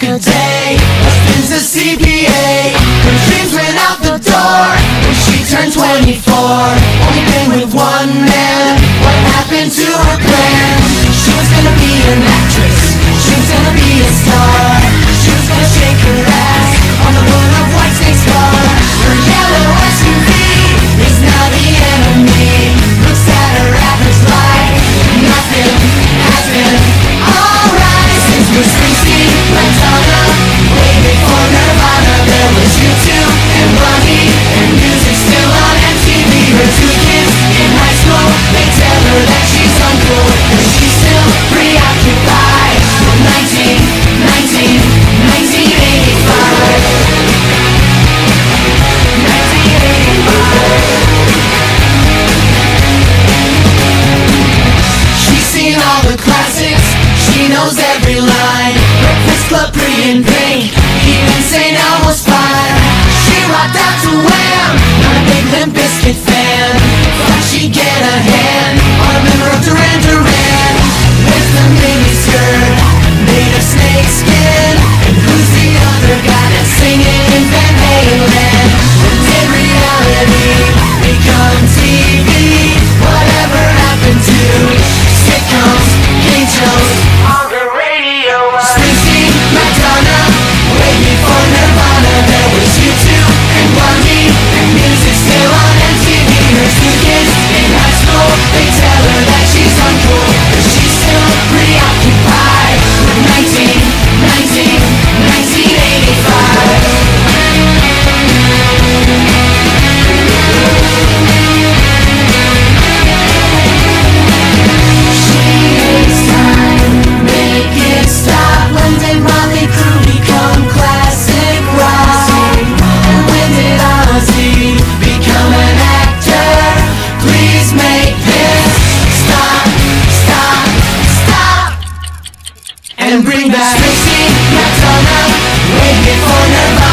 back a day. A spins a CPA Her dreams went out the door. When she turned 24 Only been with one man. What happened to her plans? all the classics. She knows every line. Breakfast Club, Pretty in Pink Even St. Elmo's Fire She rocked out to Wham. Not a big limp back Stacy, McDonald, waiting for the